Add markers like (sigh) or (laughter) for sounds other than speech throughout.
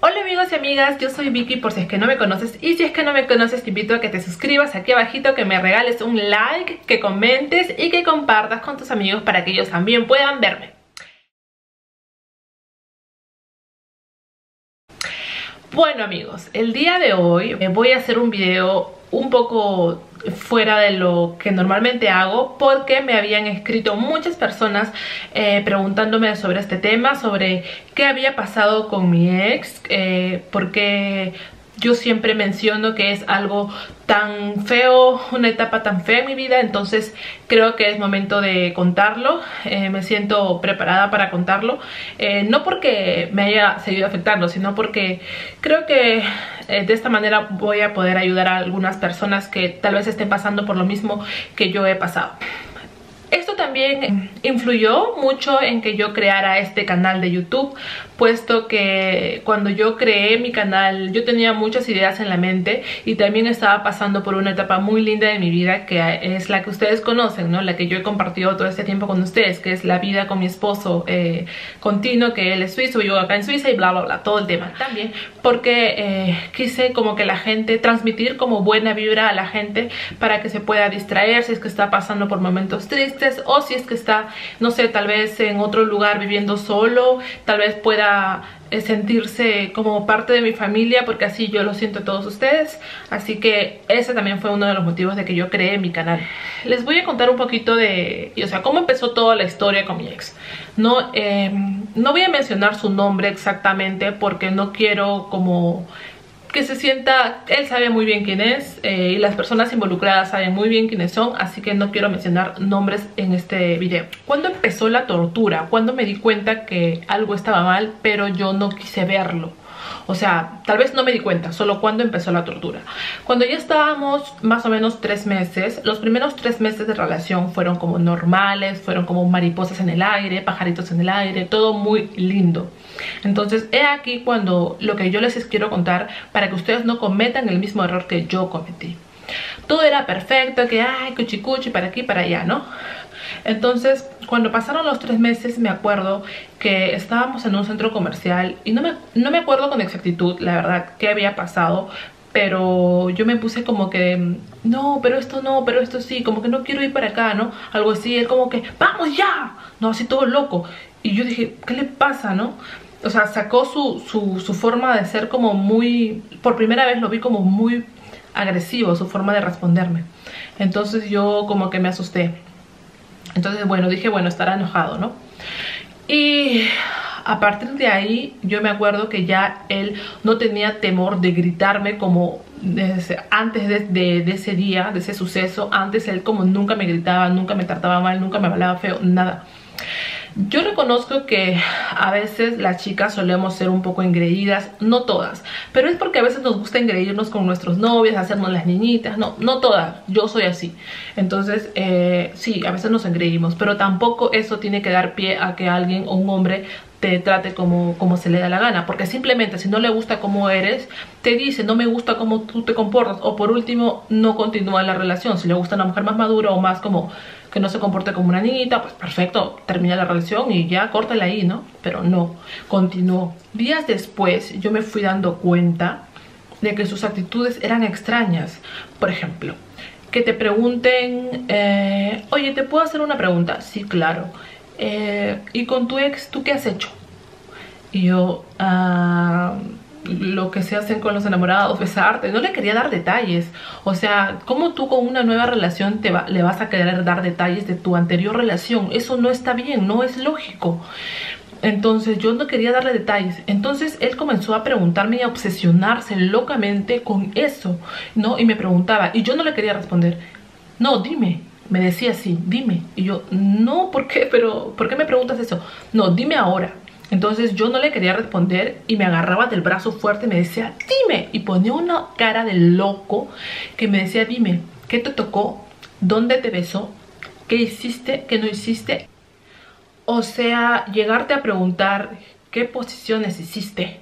Hola amigos y amigas, yo soy Vicky por si es que no me conoces y si es que no me conoces te invito a que te suscribas aquí abajito, que me regales un like, que comentes y que compartas con tus amigos para que ellos también puedan verme. Bueno amigos, el día de hoy voy a hacer un video un poco fuera de lo que normalmente hago porque me habían escrito muchas personas eh, preguntándome sobre este tema, sobre qué había pasado con mi ex, eh, porque yo siempre menciono que es algo tan feo, una etapa tan fea en mi vida, entonces creo que es momento de contarlo, eh, me siento preparada para contarlo, eh, no porque me haya seguido afectando, sino porque creo que eh, de esta manera voy a poder ayudar a algunas personas que tal vez estén pasando por lo mismo que yo he pasado. Esto también influyó mucho en que yo creara este canal de YouTube, puesto que cuando yo creé mi canal yo tenía muchas ideas en la mente y también estaba pasando por una etapa muy linda de mi vida que es la que ustedes conocen, ¿no? La que yo he compartido todo este tiempo con ustedes, que es la vida con mi esposo eh, continuo, que él es suizo, yo acá en Suiza y bla bla bla, todo el tema. También porque eh, quise como que la gente, transmitir como buena vibra a la gente para que se pueda distraer si es que está pasando por momentos tristes o si es que está, no sé, tal vez en otro lugar viviendo solo, tal vez pueda eh, sentirse como parte de mi familia porque así yo lo siento a todos ustedes. Así que ese también fue uno de los motivos de que yo creé mi canal. Les voy a contar un poquito de o sea cómo empezó toda la historia con mi ex. No, em, no voy a mencionar su nombre exactamente porque no quiero como que se sienta, él sabe muy bien quién es eh, y las personas involucradas saben muy bien quiénes son, así que no quiero mencionar nombres en este video. ¿Cuándo empezó la tortura? ¿Cuándo me di cuenta que algo estaba mal pero yo no quise verlo? O sea, tal vez no me di cuenta, solo cuando empezó la tortura. Cuando ya estábamos más o menos tres meses, los primeros tres meses de relación fueron como normales, fueron como mariposas en el aire, pajaritos en el aire, todo muy lindo. Entonces, he aquí cuando lo que yo les quiero contar para que ustedes no cometan el mismo error que yo cometí. Todo era perfecto, que ay, cuchicuchi, para aquí, para allá, ¿no? Entonces, cuando pasaron los tres meses, me acuerdo que estábamos en un centro comercial y no me, no me acuerdo con exactitud, la verdad, qué había pasado, pero yo me puse como que, no, pero esto no, pero esto sí, como que no quiero ir para acá, ¿no? Algo así, él como que, vamos ya, no, así todo loco. Y yo dije, ¿qué le pasa, no? O sea, sacó su, su, su forma de ser como muy, por primera vez lo vi como muy agresivo, su forma de responderme. Entonces yo como que me asusté. Entonces, bueno, dije, bueno, estará enojado, ¿no? Y a partir de ahí yo me acuerdo que ya él no tenía temor de gritarme como antes de, de, ese día, de ese suceso. Antes él como nunca me gritaba, nunca me trataba mal, nunca me hablaba feo, nada. Yo reconozco que a veces las chicas solemos ser un poco engreídas, no todas, pero es porque a veces nos gusta engreírnos con nuestros novios, hacernos las niñitas, no, no todas, yo soy así. Entonces, eh, sí, a veces nos engreímos, pero tampoco eso tiene que dar pie a que alguien o un hombre te trate como, como se le da la gana porque simplemente si no le gusta cómo eres te dice no me gusta cómo tú te comportas o por último no continúa la relación. Si le gusta una mujer más madura o más como que no se comporte como una niñita pues perfecto termina la relación y ya córtala ahí no pero no continuó. Días después yo me fui dando cuenta de que sus actitudes eran extrañas. Por ejemplo que te pregunten eh, oye te puedo hacer una pregunta sí claro eh, y con tu ex, ¿tú qué has hecho? Y yo, ah, lo que se hacen con los enamorados, besarte, no le quería dar detalles. O sea, ¿cómo tú con una nueva relación te le vas a querer dar detalles de tu anterior relación? Eso no está bien, no es lógico. Entonces yo no quería darle detalles. Entonces él comenzó a preguntarme y a obsesionarse locamente con eso, ¿no? Y me preguntaba, y yo no le quería responder. No, dime, me decía así, dime. Y yo, no, ¿por qué? Pero, ¿por qué me preguntas eso? No, dime ahora. Entonces yo no le quería responder y me agarraba del brazo fuerte y me decía, dime. Y ponía una cara de loco que me decía, dime, ¿qué te tocó? ¿Dónde te besó? ¿Qué hiciste? ¿Qué no hiciste? O sea, llegarte a preguntar qué posiciones hiciste.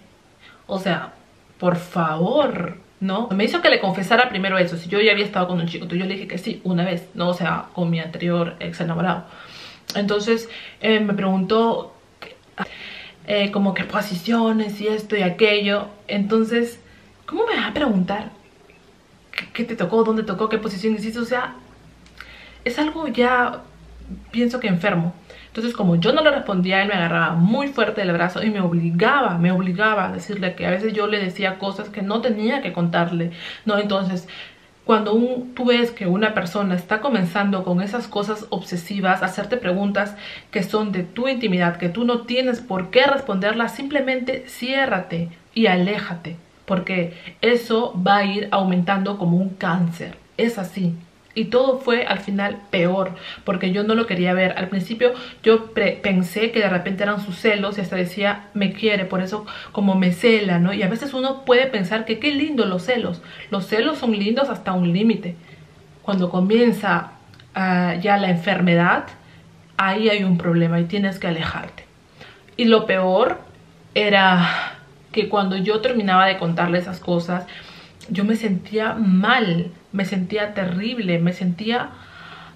O sea, por favor, ¿no? Me hizo que le confesara primero eso, si yo ya había estado con un chico, yo le dije que sí, una vez, ¿no? O sea, con mi anterior ex enamorado. Entonces eh, me preguntó, eh, como que posiciones y esto y aquello. Entonces, ¿cómo me vas a preguntar qué, te tocó, dónde tocó, qué posición hiciste? O sea, es algo ya, pienso que enfermo. Entonces, como yo no le respondía, él me agarraba muy fuerte del brazo y me obligaba, me obligaba a decirle que a veces yo le decía cosas que no tenía que contarle, ¿no? Entonces, cuando un, tú ves que una persona está comenzando con esas cosas obsesivas, hacerte preguntas que son de tu intimidad, que tú no tienes por qué responderlas, simplemente ciérrate y aléjate, porque eso va a ir aumentando como un cáncer. Es así. Y todo fue al final peor, porque yo no lo quería ver. Al principio yo pensé que de repente eran sus celos y hasta decía, me quiere, por eso como me cela, ¿no? Y a veces uno puede pensar que qué lindo los celos. Los celos son lindos hasta un límite. Cuando comienza ah, ya la enfermedad, ahí hay un problema y tienes que alejarte. Y lo peor era que cuando yo terminaba de contarle esas cosas, yo me sentía mal, me sentía terrible, me sentía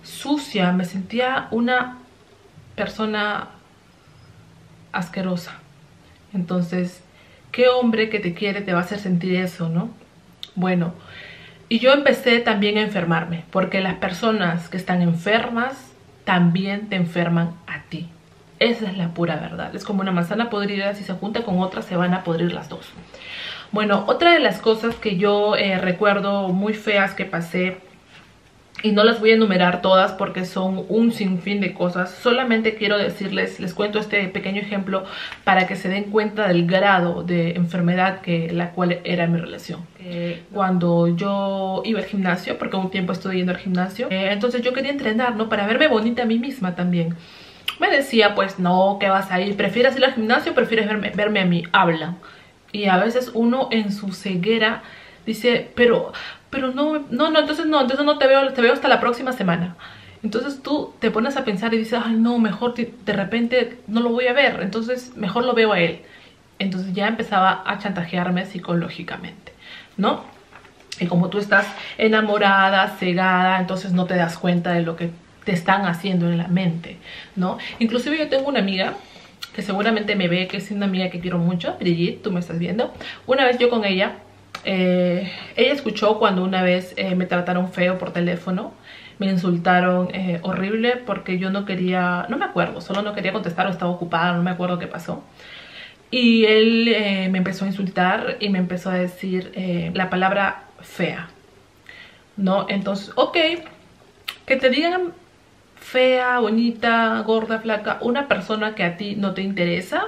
sucia, me sentía una persona asquerosa. Entonces, ¿qué hombre que te quiere te va a hacer sentir eso, no? Bueno, y yo empecé también a enfermarme, porque las personas que están enfermas también te enferman a ti. Esa es la pura verdad. Es como una manzana podrida, si se junta con otra se van a podrir las dos. Bueno, otra de las cosas que yo eh, recuerdo muy feas que pasé y no las voy a enumerar todas porque son un sinfín de cosas. Solamente quiero decirles, les cuento este pequeño ejemplo para que se den cuenta del grado de enfermedad que la cual era mi relación. cuando yo iba al gimnasio, porque un tiempo estuve yendo al gimnasio, eh, entonces yo quería entrenar, ¿no? Para verme bonita a mí misma también. Me decía, pues no, ¿qué vas a ir? ¿Prefieres ir al gimnasio o prefieres verme, verme a mí? Habla. Y a veces uno en su ceguera dice, pero, pero no, no, no, entonces no, entonces no te veo, te veo hasta la próxima semana. Entonces tú te pones a pensar y dices, ay no, mejor de repente no lo voy a ver, entonces mejor lo veo a él. Entonces ya empezaba a chantajearme psicológicamente, ¿no? Y como tú estás enamorada, cegada, entonces no te das cuenta de lo que te están haciendo en la mente, ¿no? Inclusive yo tengo una amiga que seguramente me ve, que es una amiga que quiero mucho, Brigitte, tú me estás viendo. Una vez yo con ella, eh, ella escuchó cuando una vez eh, me trataron feo por teléfono, me insultaron eh, horrible porque yo no quería, no me acuerdo, solo no quería contestar o estaba ocupada, no me acuerdo qué pasó. Y él me empezó a insultar y me empezó a decir la palabra fea, ¿no? Entonces, ok, que te digan fea, bonita, gorda, flaca, una persona que a ti no te interesa,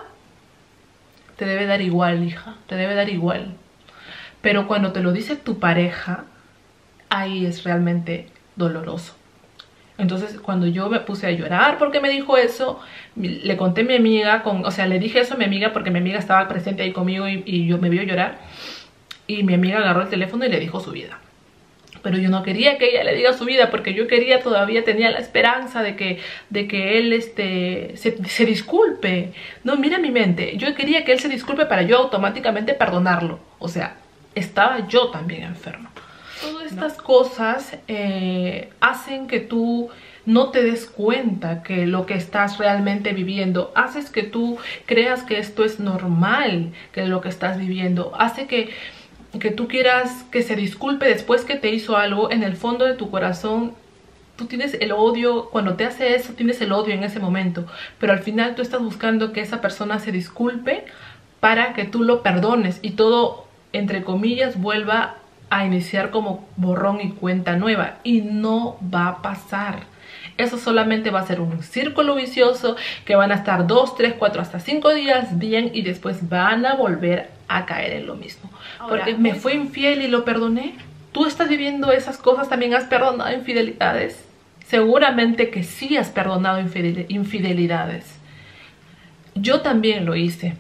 te debe dar igual, hija, te debe dar igual. Pero cuando te lo dice tu pareja, ahí es realmente doloroso. Entonces, cuando yo me puse a llorar porque me dijo eso, le conté a mi amiga, con, o sea, le dije eso a mi amiga porque mi amiga estaba presente ahí conmigo y, y yo me vio llorar. Y mi amiga agarró el teléfono y le dijo su vida pero yo no quería que ella le diga su vida porque yo quería, todavía tenía la esperanza de que, de que él este, se, disculpe. No, mira mi mente, yo quería que él se disculpe para yo automáticamente perdonarlo. O sea, estaba yo también enferma. Todas estas cosas eh, hacen que tú no te des cuenta que lo que estás realmente viviendo, haces que tú creas que esto es normal, que lo que estás viviendo, hace que que tú quieras que se disculpe después que te hizo algo, en el fondo de tu corazón tú tienes el odio, cuando te hace eso tienes el odio en ese momento, pero al final tú estás buscando que esa persona se disculpe para que tú lo perdones y todo, entre comillas, vuelva a iniciar como borrón y cuenta nueva y no va a pasar. Eso solamente va a ser un círculo vicioso que van a estar 2, 3, 4, hasta 5 días bien y después van a volver a caer en lo mismo. Porque me fue infiel y lo perdoné. ¿Tú estás viviendo esas cosas? ¿También has perdonado infidelidades? Seguramente que sí has perdonado infidelidades. Yo también lo hice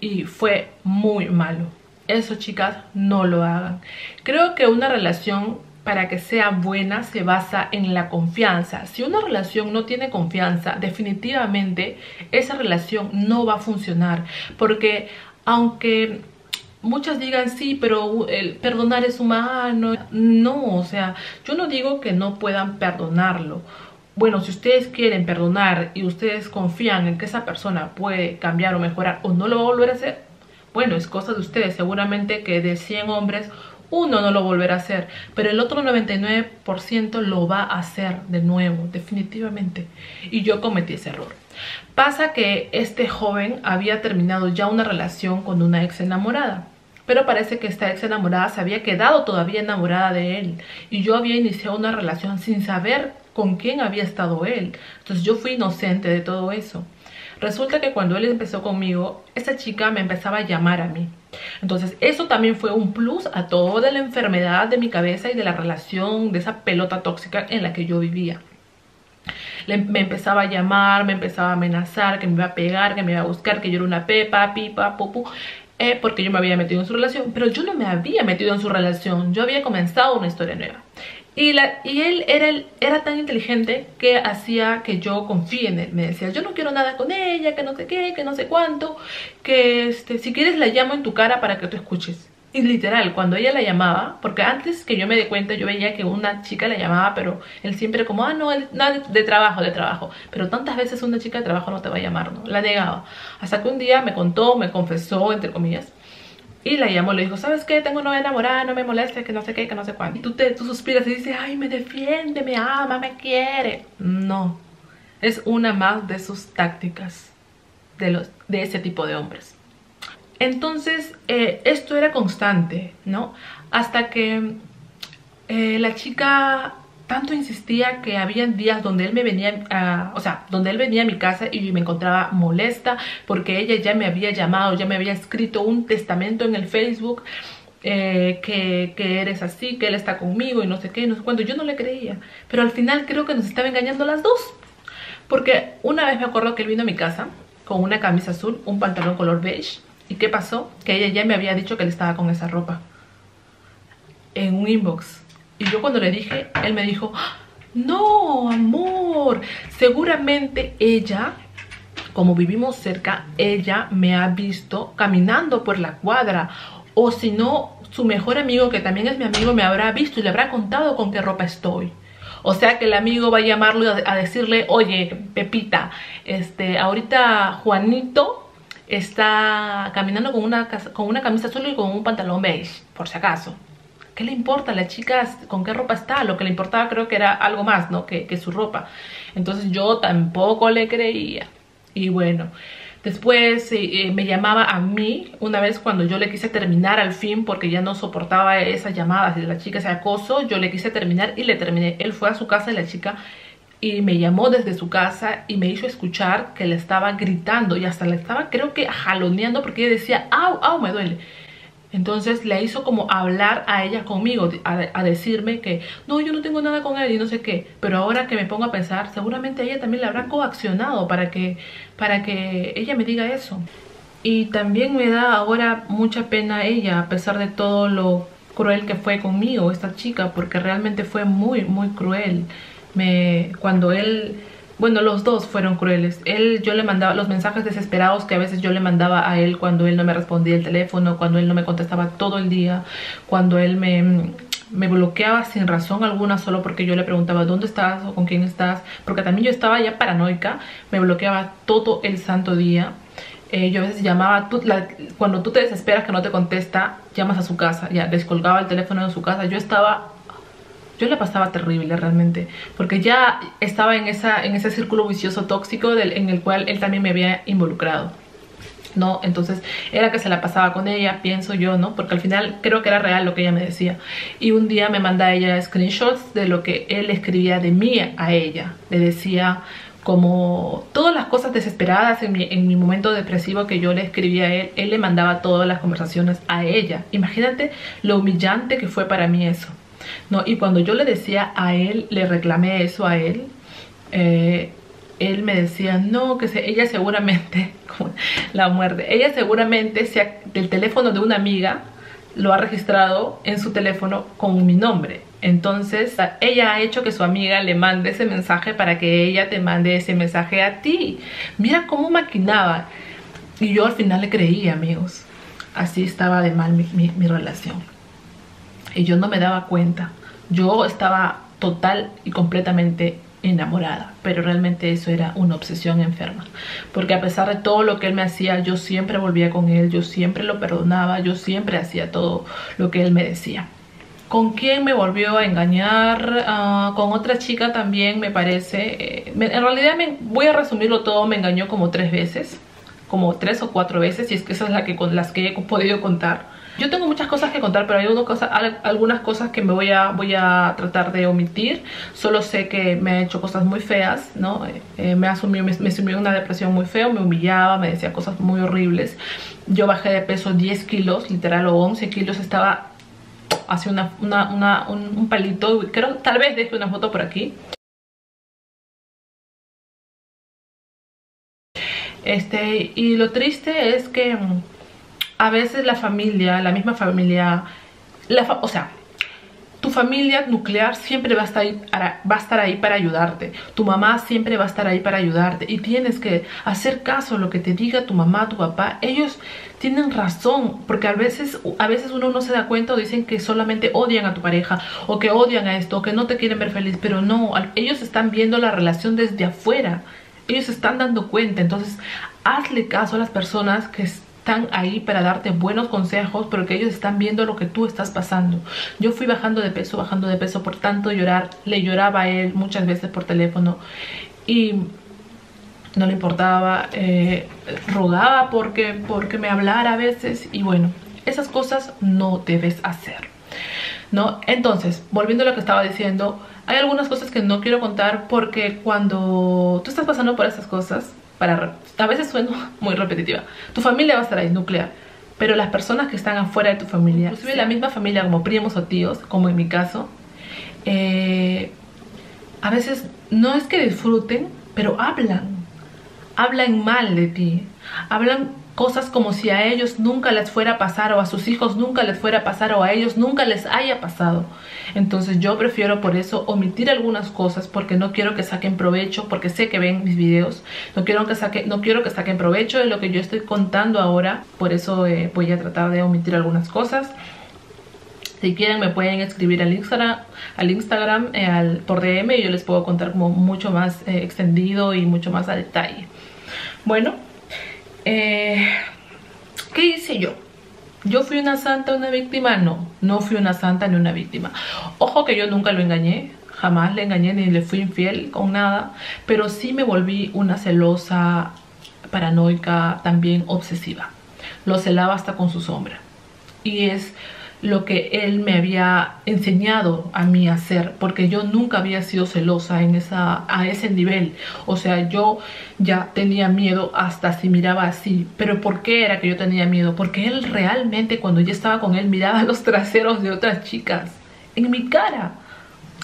y fue muy malo. Eso, chicas, no lo hagan. Creo que una relación para que sea buena se basa en la confianza. Si una relación no tiene confianza, definitivamente esa relación no va a funcionar. Porque aunque muchas digan sí, pero el perdonar es humano. No, o sea, yo no digo que no puedan perdonarlo. bueno, si ustedes quieren perdonar y ustedes confían en que esa persona puede cambiar o mejorar o no lo va a volver a hacer, bueno, es cosa de ustedes. Seguramente que de 100 hombres, uno no lo volverá a hacer, pero el otro 99% lo va a hacer de nuevo, definitivamente. Y yo cometí ese error. Pasa que este joven había terminado ya una relación con una ex enamorada pero parece que esta ex enamorada se había quedado todavía enamorada de él y yo había iniciado una relación sin saber con quién había estado él. Entonces yo fui inocente de todo eso. Resulta que cuando él empezó conmigo, esa chica me empezaba a llamar a mí. Entonces eso también fue un plus a toda la enfermedad de mi cabeza y de la relación, de esa pelota tóxica en la que yo vivía. me empezaba a llamar, me empezaba a amenazar, que me iba a pegar, que me iba a buscar, que yo era una pepa, pipa, pupu. Eh, porque yo me había metido en su relación, pero yo no me había metido en su relación, yo había comenzado una historia nueva. Y, la, y él era, era tan inteligente que hacía que yo confíe en él. Me decía, yo no quiero nada con ella, que no sé qué, que no sé cuánto, que este, si quieres la llamo en tu cara para que tú escuches. Y literal, cuando ella la llamaba, porque antes que yo me di cuenta, yo veía que una chica la llamaba, pero él siempre como, ah, no, de, trabajo, de trabajo. Pero tantas veces una chica de trabajo no te va a llamar, ¿no? La negaba. Hasta que un día me contó, me confesó, entre comillas, y la llamó, le dijo, ¿sabes qué? Tengo una enamorada, no me moleste, que no sé qué, que no sé cuándo. Y tú, te, tú suspiras y dices, ay, me defiende, me ama, me quiere. No, es una más de sus tácticas de, los, de ese tipo de hombres. Entonces, eh, esto era constante, ¿no? Hasta que eh, la chica tanto insistía que había días donde él me venía, o sea, donde él venía a mi casa y me encontraba molesta porque ella ya me había llamado, ya me había escrito un testamento en el Facebook eh, que, que, eres así, que él está conmigo y no sé qué, no sé cuándo. Yo no le creía, pero al final creo que nos estaba engañando las dos. Porque una vez me acuerdo que él vino a mi casa con una camisa azul, un pantalón color beige ¿Y qué pasó? Que ella ya me había dicho que él estaba con esa ropa. En un inbox. Y yo cuando le dije, él me dijo, no, amor, seguramente ella, como vivimos cerca, ella me ha visto caminando por la cuadra. O si no, su mejor amigo, que también es mi amigo, me habrá visto y le habrá contado con qué ropa estoy. O sea que el amigo va a llamarlo a decirle, oye, Pepita, este, ahorita Juanito está caminando con una, con una camisa azul y con un pantalón beige, por si acaso. ¿Qué le importa a la chica con qué ropa está? Lo que le importaba creo que era algo más, ¿no? Que, que su ropa. Entonces yo tampoco le creía. Y bueno, después eh, eh, me llamaba a mí una vez cuando yo le quise terminar al fin porque ya no soportaba esas llamadas de la chica, ese acoso. Yo le quise terminar y le terminé. Él fue a su casa y la chica y me llamó desde su casa y me hizo escuchar que le estaba gritando y hasta le estaba creo que jaloneando porque ella decía, au, au, me duele. Entonces le hizo como hablar a ella conmigo, a, decirme que no, yo no tengo nada con él y no sé qué. Pero ahora que me pongo a pensar, seguramente ella también le habrá coaccionado para que, para que ella me diga eso. Y también me da ahora mucha pena ella, a pesar de todo lo cruel que fue conmigo, esta chica, porque realmente fue muy, muy cruel me, cuando él, bueno, los dos fueron crueles. Él, yo le mandaba los mensajes desesperados que a veces yo le mandaba a él cuando él no me respondía el teléfono, cuando él no me contestaba todo el día, cuando él me, me bloqueaba sin razón alguna solo porque yo le preguntaba dónde estás o con quién estás, porque también yo estaba ya paranoica, me bloqueaba todo el santo día. Eh, yo a veces llamaba, cuando tú te desesperas que no te contesta, llamas a su casa, ya descolgaba el teléfono de su casa, yo estaba yo la pasaba terrible realmente, porque ya estaba en, esa, en ese círculo vicioso tóxico del, en el cual él también me había involucrado. ¿no? Entonces era que se la pasaba con ella, pienso yo, ¿no? Porque al final creo que era real lo que ella me decía. Y un día me manda ella screenshots de lo que él escribía de mí a ella. Le decía como todas las cosas desesperadas en mi, en mi momento depresivo que yo le escribía a él, él le mandaba todas las conversaciones a ella. Imagínate lo humillante que fue para mí eso. ¿No? Y cuando yo le decía a él, le reclamé eso a él, eh, él me decía, no, que ella seguramente, (laughs) la muerte, ella seguramente sea del teléfono de una amiga lo ha registrado en su teléfono con mi nombre. Entonces ella ha hecho que su amiga le mande ese mensaje para que ella te mande ese mensaje a ti. Mira cómo maquinaba. Y yo al final le creí, amigos. Así estaba de mal mi relación y yo no me daba cuenta. Yo estaba total y completamente enamorada, pero realmente eso era una obsesión enferma, porque a pesar de todo lo que él me hacía, yo siempre volvía con él, yo siempre lo perdonaba, yo siempre hacía todo lo que él me decía. ¿Con quién me volvió a engañar? Ah, con otra chica también me parece. Eh, en realidad me, voy a resumirlo todo, me engañó como tres veces, como tres o cuatro veces, y es que esas es la que, con las que he podido contar. Yo tengo muchas cosas que contar, pero hay algunas cosas que me voy a, tratar de omitir. Solo sé que me ha hecho cosas muy feas, ¿no? Eh, eh, me, asumió, me, me una depresión muy fea, me humillaba, me decía cosas muy horribles. Yo bajé de peso 10 kilos, literal, o 11 kilos. Estaba hacia una, un, un palito. Creo, tal vez deje una foto por aquí. Este, y lo triste es que a veces la familia, la misma familia, o sea, tu familia nuclear siempre va a, estar ahí para, va a estar ahí para ayudarte. Tu mamá siempre va a estar ahí para ayudarte. Y tienes que hacer caso a lo que te diga tu mamá, tu papá. Ellos tienen razón, porque a veces, a veces uno no se da cuenta o dicen que solamente odian a tu pareja, o que odian a esto, o que no te quieren ver feliz. Pero no, ellos están viendo la relación desde afuera. Ellos están dando cuenta. Entonces, hazle caso a las personas que están ahí para darte buenos consejos, pero que ellos están viendo lo que tú estás pasando. Yo fui bajando de peso, bajando de peso por tanto llorar, le lloraba a él muchas veces por teléfono y no le importaba, eh, rogaba porque, porque me hablara a veces y bueno, esas cosas no debes hacer. ¿No? Entonces, volviendo a lo que estaba diciendo, hay algunas cosas que no quiero contar porque cuando tú estás pasando por esas cosas, para, a veces suena (laughs) muy repetitiva. Tu familia va a estar ahí, nuclear. Pero las personas que están afuera de tu familia, inclusive la misma familia como primos o tíos, como en mi caso, eh, a veces no es que disfruten, pero hablan. Hablan mal de ti. Hablan cosas como si a ellos nunca les fuera a pasar o a sus hijos nunca les fuera a pasar o a ellos nunca les haya pasado. Entonces yo prefiero por eso omitir algunas cosas porque no quiero que saquen provecho, porque sé que ven mis videos, no quiero que, saque, no quiero que saquen provecho de lo que yo estoy contando ahora, por eso eh, voy a tratar de omitir algunas cosas. Si quieren me pueden escribir al Instagram, al Instagram eh, al, por DM y yo les puedo contar como mucho más eh, extendido y mucho más a detalle. Bueno, eh, ¿Qué hice yo? ¿Yo fui una santa una víctima? No, no fui una santa ni una víctima. Ojo que yo nunca lo engañé, jamás le engañé ni le fui infiel con nada, pero sí me volví una celosa, paranoica, también obsesiva. Lo celaba hasta con su sombra. Y es lo que él me había enseñado a mí a hacer, porque yo nunca había sido celosa en esa, a ese nivel. O sea, yo ya tenía miedo hasta si miraba así. Pero ¿por qué era que yo tenía miedo? Porque él realmente cuando yo estaba con él miraba los traseros de otras chicas en mi cara.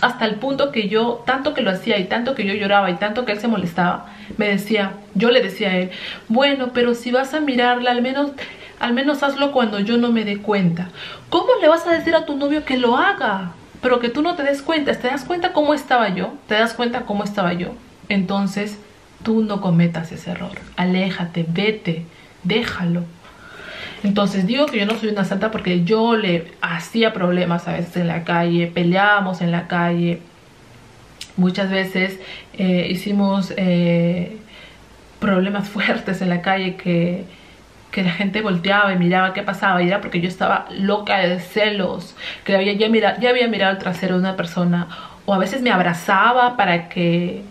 Hasta el punto que yo, tanto que lo hacía y tanto que yo lloraba y tanto que él se molestaba, me decía, yo le decía a él, bueno, pero si vas a mirarla, al menos al menos hazlo cuando yo no me dé cuenta. ¿Cómo le vas a decir a tu novio que lo haga? Pero que tú no te des cuenta. ¿Te das cuenta cómo estaba yo? ¿Te das cuenta cómo estaba yo? Entonces, tú no cometas ese error. Aléjate, vete, déjalo. Entonces digo que yo no soy una santa porque yo le hacía problemas a veces en la calle, peleábamos en la calle. Muchas veces eh, hicimos eh, problemas (laughs) fuertes en la calle que que la gente volteaba y miraba qué pasaba y era porque yo estaba loca de celos, que había, ya, mira, ya había mirado el trasero de una persona o a veces me abrazaba para que,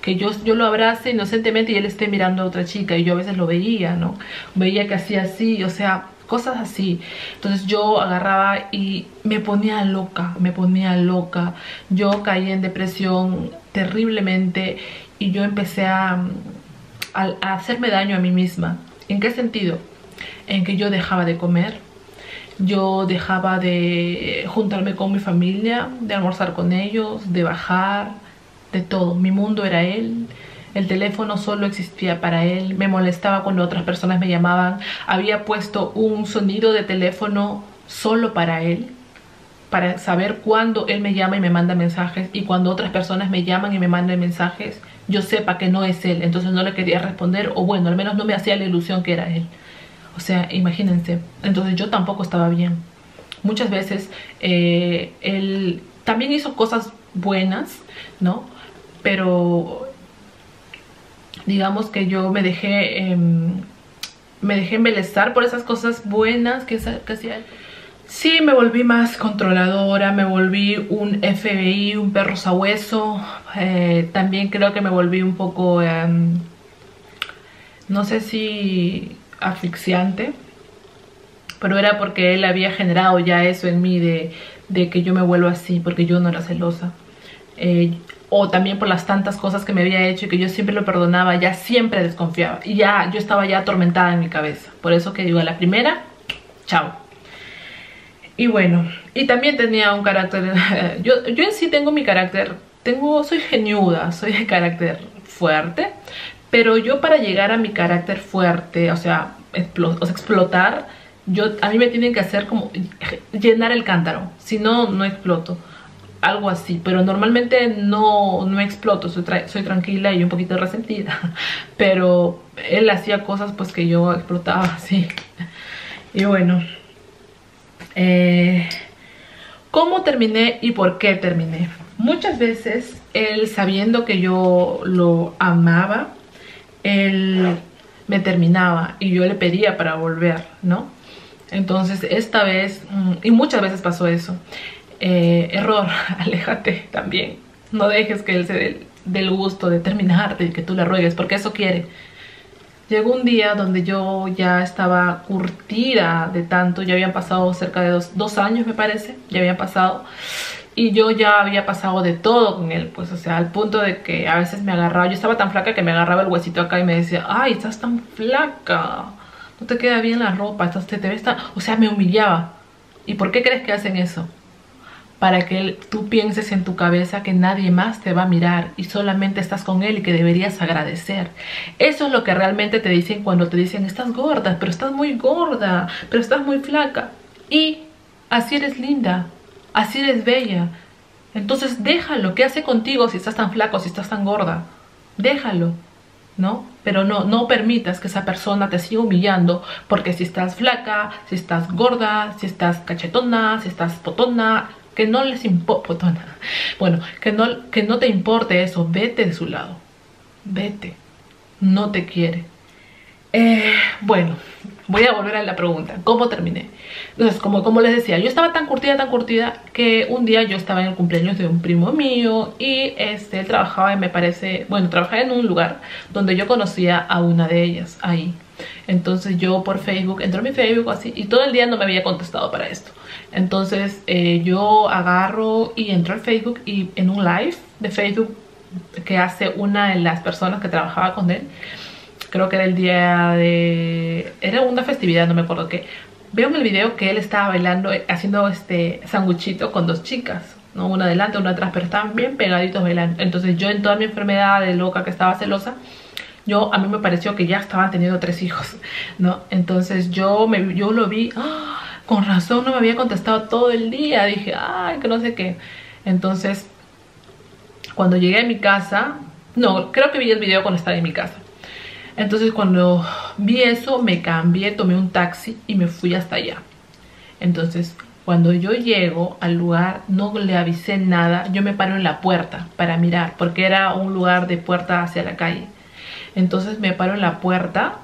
que yo, yo lo abrace inocentemente y él esté mirando a otra chica y yo a veces lo veía, ¿no? Veía que hacía así, o sea, cosas así. Entonces yo agarraba y me ponía loca, me ponía loca. Yo caí en depresión terriblemente y yo empecé a, a hacerme daño a mí misma. ¿En qué sentido? en que yo dejaba de comer, yo dejaba de juntarme con mi familia, de almorzar con ellos, de bajar, de todo. Mi mundo era él, el teléfono solo existía para él, me molestaba cuando otras personas me llamaban, había puesto un sonido de teléfono solo para él, para saber cuándo él me llama y me manda mensajes y cuando otras personas me llaman y me mandan mensajes, yo sepa que no es él, entonces no le quería responder o bueno, al menos no me hacía la ilusión que era él. O sea, imagínense. Entonces yo tampoco estaba bien. Muchas veces eh, él también hizo cosas buenas, ¿no? pero digamos que yo me dejé, em, me dejé embelezar por esas cosas buenas que, que hacía él. Sí, me volví más controladora, me volví un FBI, un perro sabueso. Eh, también creo que me volví un poco, em, no sé si asfixiante, pero era porque él había generado ya eso en mí de, que yo me vuelvo así, porque yo no era celosa. Eh, o también por las tantas cosas que me había hecho y que yo siempre lo perdonaba, ya siempre desconfiaba. Y ya yo estaba ya atormentada en mi cabeza. Por eso que digo, a la primera, chao. Y bueno, y también tenía un carácter, (laughs) yo, yo en sí tengo mi carácter, tengo, soy geniuda, soy de carácter fuerte, pero yo para llegar a mi carácter fuerte, o sea, explotar, yo, a mí me tienen que hacer como llenar el cántaro, si no, no exploto algo así, pero normalmente no, no exploto, soy, tranquila y un poquito resentida, (laughs) pero él hacía cosas pues que yo explotaba (laughs) así, y bueno, eh, ¿Cómo terminé y por qué terminé? Muchas veces él sabiendo que yo lo amaba, él me terminaba y yo le pedía para volver, ¿no? Entonces esta vez, mm, y muchas veces pasó eso, eh, error, (laughs) aléjate también. No dejes que él se dé del gusto de terminarte y que tú le ruegues, porque eso quiere. Llegó un día donde yo ya estaba curtida de tanto, ya habían pasado cerca de dos, años me parece, ya habían pasado. Y yo ya había pasado de todo con él, pues o sea, al punto de que a veces me agarraba, yo estaba tan flaca que me agarraba el huesito acá y me decía, ay, estás tan flaca, no te queda bien la ropa, estás, te, te ves tan... O sea, me humillaba. ¿Y por qué crees que hacen eso? Para que tú pienses en tu cabeza que nadie más te va a mirar y solamente estás con él y que deberías agradecer. Eso es lo que realmente te dicen cuando te dicen estás gorda, pero estás muy gorda, pero estás muy flaca. Y así eres linda, así eres bella. Entonces déjalo, ¿qué hace contigo si estás tan flaco, si estás tan gorda? Déjalo. ¿no? Pero no, no permitas que esa persona te siga humillando porque si estás flaca, si estás gorda, si estás cachetona, si estás potona, que no les importe, bueno, que no, que no te importe eso, vete de su lado, vete, no te quiere. Eh, bueno, voy a volver a la pregunta, ¿cómo terminé? Entonces, como, como les decía, yo estaba tan curtida, tan curtida, que un día yo estaba en el cumpleaños de un primo mío y este, él trabajaba, me parece, bueno, trabajaba en un lugar donde yo conocía a una de ellas, ahí. Entonces yo por Facebook, entró en mi Facebook así y todo el día no me había contestado para esto. Entonces eh, yo agarro y entro al Facebook y en un live de Facebook que hace una de las personas que trabajaba con él, creo que era el día de... era una festividad, no me acuerdo qué. Veo en el video que él estaba bailando, haciendo este sanguchito con dos chicas, ¿no? Una adelante, una atrás, pero estaban bien pegaditos bailando. Entonces yo en toda mi enfermedad de loca que estaba celosa, yo a mí me pareció que ya estaban teniendo tres hijos, ¿no? Entonces yo, me, yo lo vi, ¡ah! Con razón no me había contestado todo el día, dije, ay, que no sé qué. Entonces, cuando llegué a mi casa, no, creo que vi el video cuando estaba en mi casa. Entonces cuando vi eso, me cambié, tomé un taxi y me fui hasta allá. Entonces, cuando yo llego al lugar, no le avisé nada, yo me paro en la puerta para mirar, porque era un lugar de puerta hacia la calle. Entonces me paro en la puerta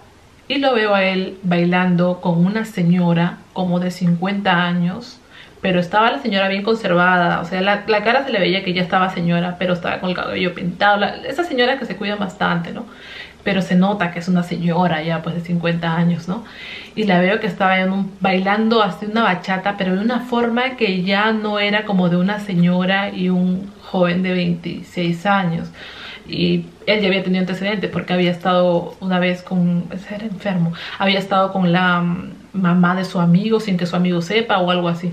y lo veo a él bailando con una señora como de 50 años. Pero estaba la señora bien conservada, o sea, la, cara se le veía que ya estaba señora, pero estaba con el cabello pintado. esa señora que se cuida bastante, ¿no? Pero se nota que es una señora ya pues de 50 años, ¿no? Y la veo que estaba bailando hasta una bachata, pero de una forma que ya no era como de una señora y un joven de 26 años y él ya había tenido antecedentes porque había estado una vez con, era enfermo, había estado con la mamá de su amigo sin que su amigo sepa o algo así.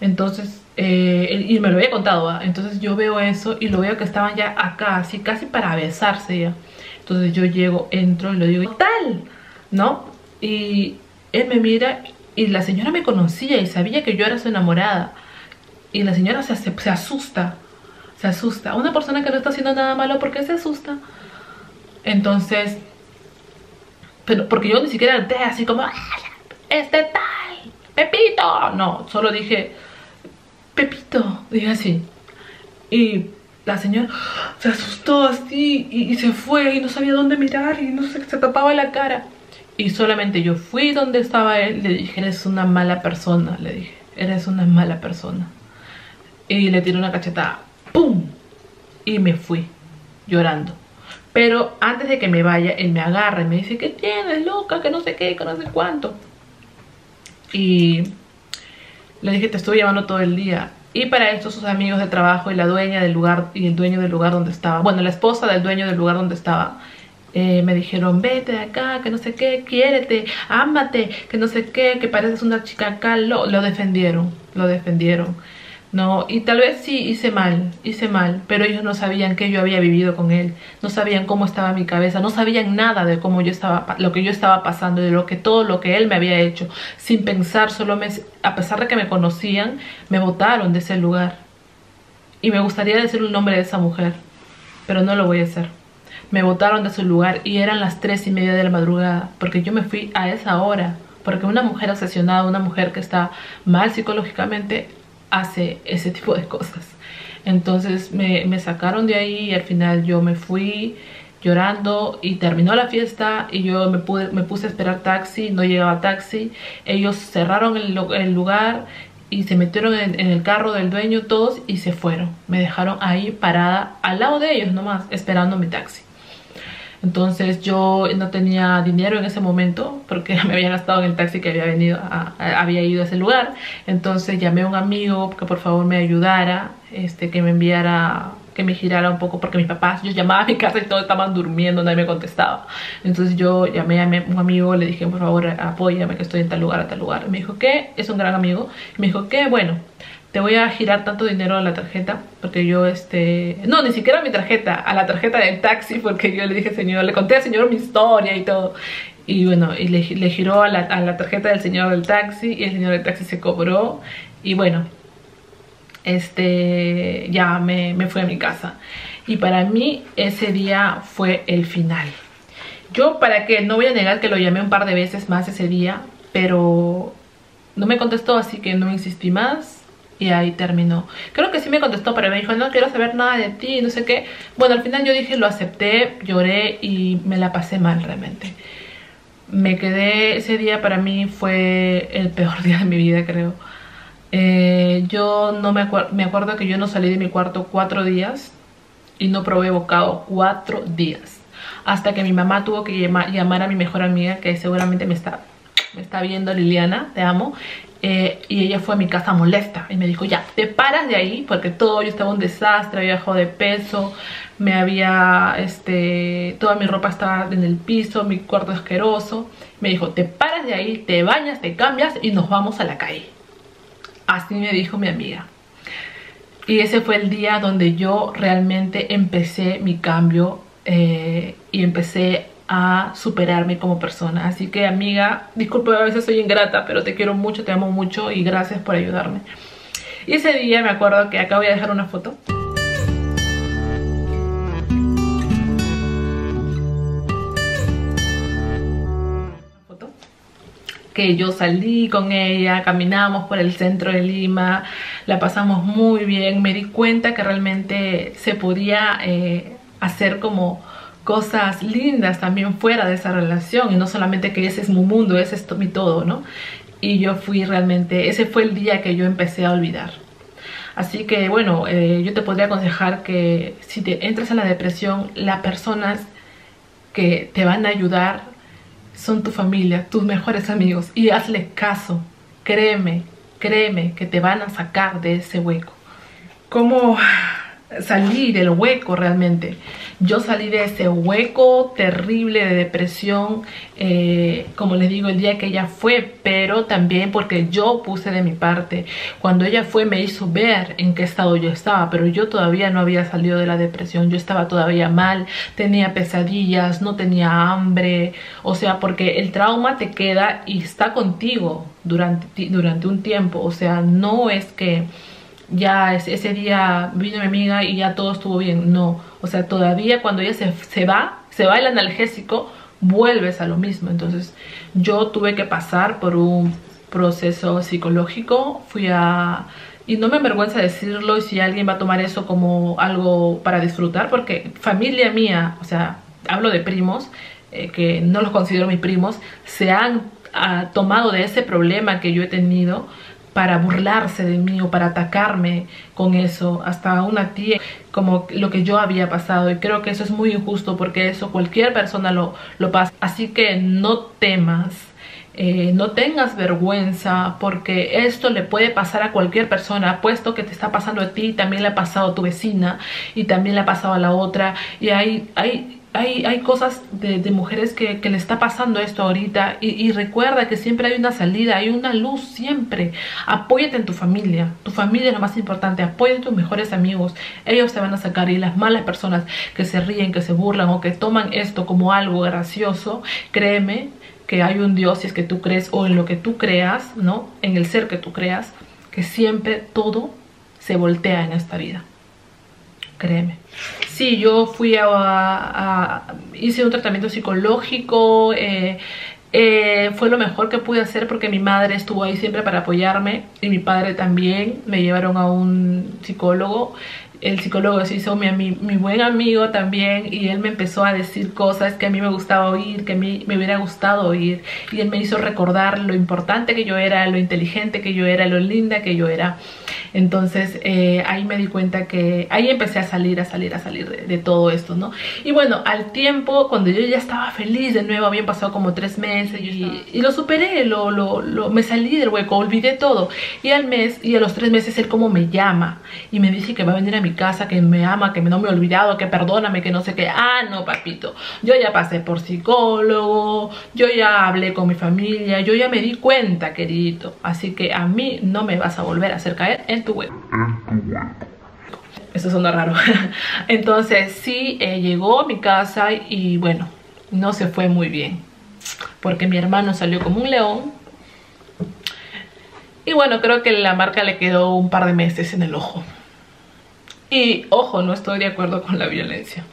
Entonces, eh, y me lo había contado, entonces yo veo eso y lo veo que estaban ya acá, así casi para besarse ya. Entonces yo llego, entro y le digo, tal, ¿no? Y él me mira y la señora me conocía y sabía que yo era su enamorada. Y la señora se, se asusta se asusta. Una persona que no está haciendo nada malo, ¿por qué se asusta? Entonces, pero porque yo ni siquiera entré así como, ah, este tal, Pepito. No, solo dije, Pepito, dije así. Y la señora se asustó así y, se fue y no sabía dónde mirar y no sé, se tapaba la cara. Y solamente yo fui donde estaba él, le dije, eres una mala persona, le dije, eres una mala persona. Y le tiré una cachetada, ¡pum! Y me fui, llorando. Pero antes de que me vaya, él me agarra y me dice, ¿qué tienes, loca? Que no sé qué, que no sé cuánto. Y le dije, te estoy llamando todo el día. Y para esto sus amigos de trabajo y la dueña del lugar y el dueño del lugar donde estaba, bueno, la esposa del dueño del lugar donde estaba, eh, me dijeron, vete de acá, que no sé qué, quiérete, ámate, que no sé qué, que pareces una chica acá, lo, lo defendieron, lo defendieron. No, y tal vez sí hice mal, hice mal, pero ellos no sabían que yo había vivido con él, no sabían cómo estaba mi cabeza, no sabían nada de cómo yo estaba, lo que yo estaba pasando, de lo que todo lo que él me había hecho, sin pensar, solo me, a pesar de que me conocían, me botaron de ese lugar. Y me gustaría decir el nombre de esa mujer, pero no lo voy a hacer. Me botaron de su lugar y eran las tres y media de la madrugada, porque yo me fui a esa hora, porque una mujer obsesionada, una mujer que está mal psicológicamente, hace ese tipo de cosas. Entonces me, sacaron de ahí y al final yo me fui llorando y terminó la fiesta y yo me, pude, me puse a esperar taxi, no llegaba taxi. Ellos cerraron el, el lugar y se metieron en, en, el carro del dueño todos y se fueron. Me dejaron ahí parada al lado de ellos nomás, esperando mi taxi. Entonces yo no tenía dinero en ese momento porque (laughs) me había gastado en el taxi que había venido, había ido a ese lugar. Entonces llamé a un amigo que por favor me ayudara, este, que me enviara que me girara un poco porque mis papás, yo llamaba a mi casa y todos estaban durmiendo, nadie me contestaba. Entonces yo llamé a un amigo, le dije, por favor, apóyame que estoy en tal lugar, a tal lugar. Me dijo que es un gran amigo. Me dijo que, bueno, te voy a girar tanto dinero a la tarjeta porque yo este no ni siquiera a mi tarjeta a la tarjeta del taxi porque yo le dije señor le conté al señor mi historia y todo. Y bueno y le, giró a la, a la, tarjeta del señor del taxi y el señor del taxi se cobró. Y bueno este ya me, me fui a mi casa. Y para mí ese día fue el final. Yo para qué no voy a negar que lo llamé un par de veces más ese día pero no me contestó así que no insistí más y ahí terminó. Creo que sí me contestó, pero me dijo, no quiero saber nada de ti, no sé qué. Bueno, al final yo dije, lo acepté, lloré y me la pasé mal realmente. Me quedé, ese día para mí fue el peor (laughs) día de mi vida, creo. Eh, yo no me, me acuerdo que yo no salí de mi cuarto cuatro días y no probé bocado cuatro días. Hasta que mi mamá tuvo que llamar a mi mejor amiga, que seguramente me está, me está viendo, Liliana, te amo. Eh, y ella fue a mi casa molesta y me dijo ya, te paras de ahí porque todo yo estaba un desastre, había bajado de peso, me había, este, toda mi ropa estaba en el piso, mi cuarto asqueroso. Me dijo, te paras de ahí, te bañas, te cambias y nos vamos a la calle. Así me dijo mi amiga. Y ese fue el día donde yo realmente empecé mi cambio eh, y empecé a superarme como persona. Así que amiga, disculpe, a veces soy ingrata, pero te quiero mucho, te amo mucho y gracias por ayudarme. Y ese día me acuerdo que acá voy a dejar una foto. que yo salí con ella, caminamos por el centro de Lima, la pasamos muy bien, me di cuenta que realmente se podía eh, hacer como cosas lindas también fuera de esa relación y no solamente que ese es mi mundo, ese es mi todo, ¿no? Y yo fui realmente, ese fue el día que yo empecé a olvidar. Así que bueno, eh, yo te podría aconsejar que si te entras en la depresión, las personas que te van a ayudar son tu familia, tus mejores amigos y hazle caso, créeme, créeme que te van a sacar de ese hueco. ¿Cómo salir del hueco realmente? yo salí de ese hueco terrible de depresión, eh, como les digo, el día que ella fue, pero también porque yo puse de mi parte. Cuando ella fue me hizo ver en qué estado yo estaba, pero yo todavía no había salido de la depresión, yo estaba todavía mal, tenía pesadillas, no tenía hambre, o sea, porque el trauma te queda y está contigo durante, durante un tiempo, o sea, no es que ya ese día vino mi amiga y ya todo estuvo bien. No, o sea, todavía cuando ella se, se va, se va el analgésico, vuelves a lo mismo. Entonces yo tuve que pasar por un proceso psicológico, fui a... Y no me avergüenza decirlo si alguien va a tomar eso como algo para disfrutar, porque familia mía, o sea, hablo de primos, eh, que no los considero mis primos, se han ah, tomado de ese problema que yo he tenido para burlarse de mí o para atacarme con eso, hasta una tía, como lo que yo había pasado. Y creo que eso es muy injusto porque eso cualquier persona lo, lo pasa. Así que no temas. Eh, no tengas vergüenza porque esto le puede pasar a cualquier persona puesto que te está pasando a ti también le ha pasado a tu vecina y también le ha pasado a la otra y hay, hay hay, hay cosas de, mujeres que, le está pasando esto ahorita y, recuerda que siempre hay una salida, hay una luz siempre. Apóyate en tu familia, tu familia es lo más importante, apóyate en tus mejores amigos, ellos te van a sacar y las malas personas que se ríen, que se burlan o que toman esto como algo gracioso, créeme que hay un Dios si es que tú crees o en lo que tú creas, ¿no? En el ser que tú creas, que siempre todo se voltea en esta vida créeme. Sí, yo fui a, hice un tratamiento psicológico, eh, eh, fue lo mejor que pude hacer porque mi madre estuvo ahí siempre para apoyarme y mi padre también, me llevaron a un psicólogo. El psicólogo se hizo mi, mi, buen amigo también y él me empezó a decir cosas que a mí me gustaba oír, que a mí me hubiera gustado oír. Y él me hizo recordar lo importante que yo era, lo inteligente que yo era, lo linda que yo era. Entonces eh, ahí me di cuenta que ahí empecé a salir, a salir, a salir de, todo esto, ¿no? Y bueno, al tiempo, cuando yo ya estaba feliz de nuevo, habían pasado como tres meses y, lo superé, lo, lo, lo, me salí del hueco, olvidé todo. Y al mes y a los tres meses él como me llama y me dice que va a venir a mi casa, que me ama, que no me he olvidado, que perdóname, que no sé qué. Ah, no, papito. Yo ya pasé por psicólogo, yo ya hablé con mi familia, yo ya me di cuenta, querido. Así que a mí no me vas a volver a hacer caer en tu web. Eso suena raro. (laughs) Entonces sí, eh, llegó a mi casa y bueno, no se fue muy bien. Porque mi hermano salió como un león. Y bueno, creo que la marca le quedó un par de meses en el ojo. Y ojo, no estoy de acuerdo con la violencia.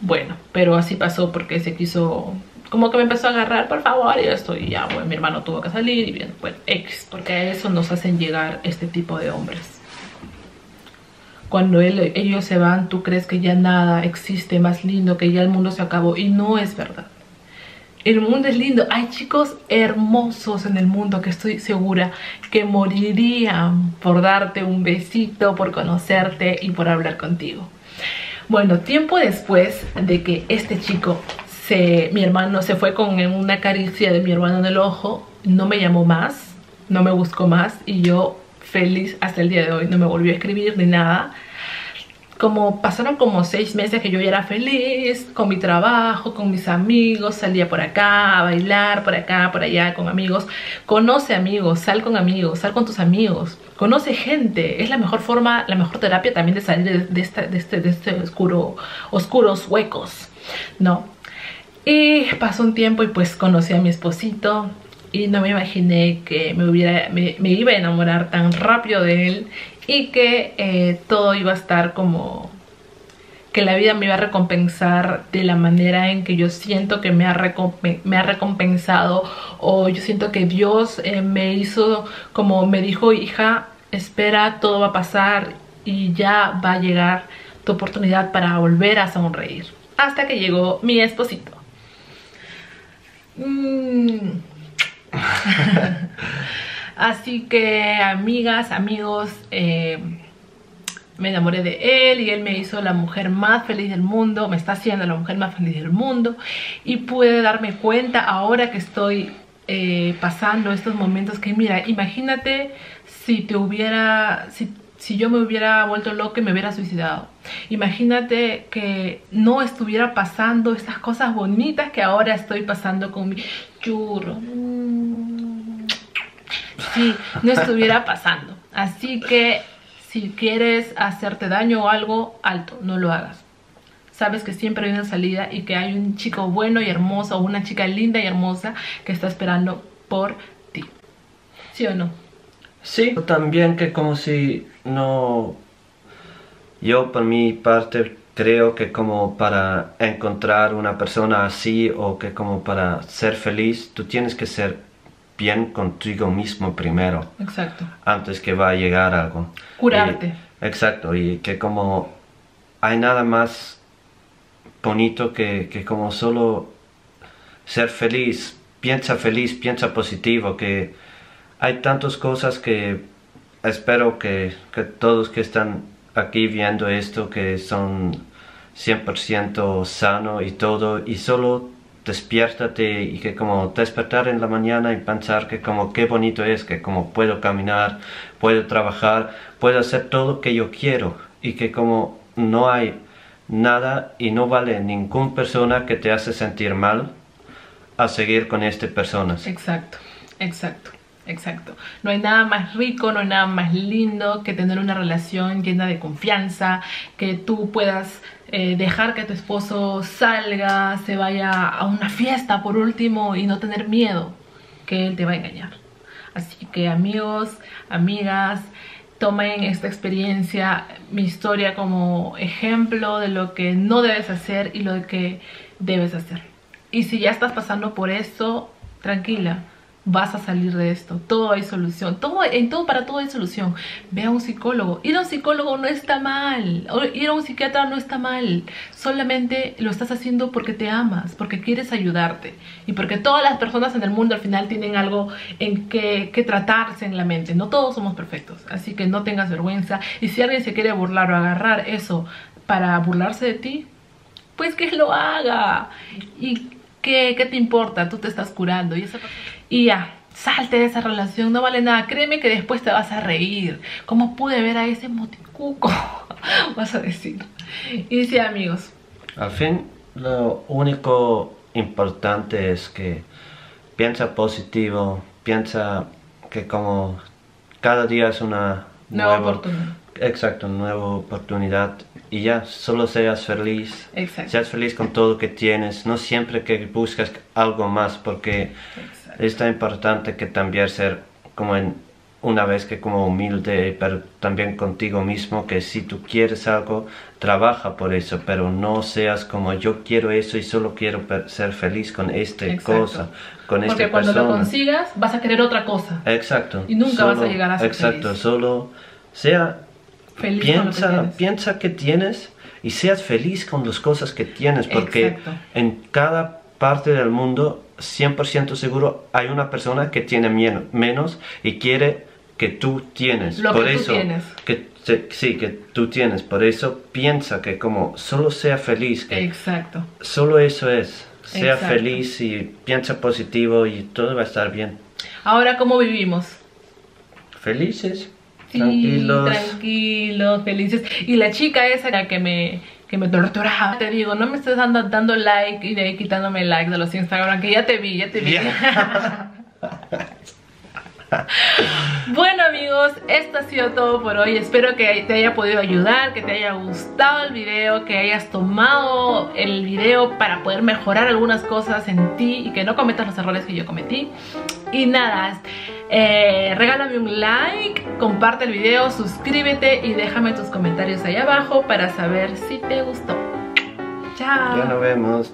Bueno, pero así pasó porque se quiso... Como que me empezó a agarrar, por favor, y esto, y ya, bueno, mi hermano tuvo que salir, y bien, bueno, X, porque a eso nos hacen llegar este tipo de hombres. Cuando ellos se van, tú crees que ya nada existe más lindo, que ya el mundo se acabó, y no es verdad. El mundo es lindo. Hay chicos hermosos en el mundo que estoy segura que morirían por darte un besito, por conocerte y por hablar contigo. Bueno, tiempo después de que este chico, mi hermano, se fue con una caricia de mi hermano en el ojo, no me llamó más, no me buscó más y yo feliz hasta el día de hoy, no me volvió a escribir ni nada como pasaron como seis meses que yo ya era feliz con mi trabajo, con mis amigos, salía por acá a bailar, por acá, por allá con amigos. Conoce amigos, sal con amigos, sal con tus amigos, conoce gente. Es la mejor forma, la mejor terapia también de salir de, de este, de este oscuro, oscuros huecos, ¿no? Y pasó un tiempo y pues conocí a mi esposito, y no me imaginé que me, hubiera, me, iba a enamorar tan rápido de él y que eh, todo iba a estar como que la vida me iba a recompensar de la manera en que yo siento que me ha, me ha recompensado o yo siento que Dios eh, me hizo como me dijo hija espera todo va a pasar y ya va a llegar tu oportunidad para volver a sonreír hasta que llegó mi esposito mm. (laughs) Así que amigas, amigos, eh, me enamoré de él y él me hizo la mujer más feliz del mundo, me está haciendo la mujer más feliz del mundo y pude darme cuenta ahora que estoy eh, pasando estos momentos que mira, imagínate si te hubiera, si yo me hubiera vuelto loco y me hubiera suicidado. Imagínate que no estuviera pasando estas cosas bonitas que ahora estoy pasando con mi churro si no estuviera pasando. Así que si quieres hacerte daño o algo, alto, no lo hagas. Sabes que siempre hay una salida y que hay un chico bueno y hermoso o una chica linda y hermosa que está esperando por ti. ¿Sí o no? Sí, también que como si no... Yo por mi parte creo que como para encontrar una persona así o que como para ser feliz, tú tienes que ser bien contigo mismo primero. Exacto. Antes que va a llegar algo. Curarte. exacto, y que como hay nada más bonito que, que como solo ser feliz, piensa feliz, piensa positivo, que hay tantas cosas que espero que, que todos que están aquí viendo esto, que son 100% sano y todo, y solo despiértate y que como despertar en la mañana y pensar que como qué bonito es, que como puedo caminar, puedo trabajar, puedo hacer todo lo que yo quiero y que como no hay nada y no vale ninguna persona que te hace sentir mal a seguir con estas personas. Exacto, exacto. Exacto. No hay nada más rico, no hay nada más lindo que tener una relación llena de confianza, que tú puedas eh, dejar que tu esposo salga, se vaya a una fiesta por último y no tener miedo que él te va a engañar. Así que amigos, amigas, tomen esta experiencia, mi historia como ejemplo de lo que no debes hacer y lo que debes hacer. Y si ya estás pasando por esto, tranquila, vas a salir de esto. Todo hay solución. Todo, en todo, para todo hay solución. Ve a un psicólogo. Ir a un psicólogo no está mal. Ir a un psiquiatra no está mal. Solamente lo estás haciendo porque te amas, porque quieres ayudarte. Y porque todas las personas en el mundo al final tienen algo en que, que tratarse en la mente. No todos somos perfectos. Así que no tengas vergüenza. Y si alguien se quiere burlar o agarrar eso para burlarse de ti, pues que lo haga. Y ¿Qué, ¿Qué, te importa? Tú te estás curando. Y esa y ya, salte de esa relación, no vale nada. Créeme que después te vas a reír. ¿Cómo pude ver a ese moticuco? (laughs) vas a decir. Y sí, amigos. Al fin, lo único importante es que piensa positivo, piensa que como cada día es una nueva oportunidad. Exacto, nueva oportunidad y ya, solo seas feliz. Exacto. Seas feliz con todo lo que tienes, no siempre que buscas algo más porque es tan importante que también ser como en una vez que como humilde, pero también contigo mismo, que si tú quieres algo, trabaja por eso, pero no seas como yo quiero eso y solo quiero ser feliz con esta cosa, con esta Porque cuando lo consigas, vas a querer otra cosa. Exacto. Y nunca vas a llegar a ser Exacto, solo sea feliz piensa, que piensa que tienes y seas feliz con las cosas que tienes, porque Exacto. en cada parte del mundo 100% seguro hay una persona que tiene menos y quiere que tú tienes. Lo por que tú eso, tienes. Que, sí, que tú tienes. Por eso piensa que como solo sea feliz, que Exacto. solo eso es. Sea Exacto. feliz y piensa positivo y todo va a estar bien. Ahora, ¿cómo vivimos? Felices, Sí, tranquilos. tranquilos, felices. Y la chica esa la que me, que me torturaba, te digo, no me estés dando, dando like y de ahí quitándome like de los Instagram, que ya te vi, ya te vi. (laughs) Bueno amigos, esto ha sido todo por hoy. Espero que te haya podido ayudar, que te haya gustado el video, que hayas tomado el video para poder mejorar algunas cosas en ti y que no cometas los errores que yo cometí. Y nada, eh, regálame un like, comparte el video, suscríbete y déjame tus comentarios ahí abajo para saber si te gustó. Chao. Ya nos vemos.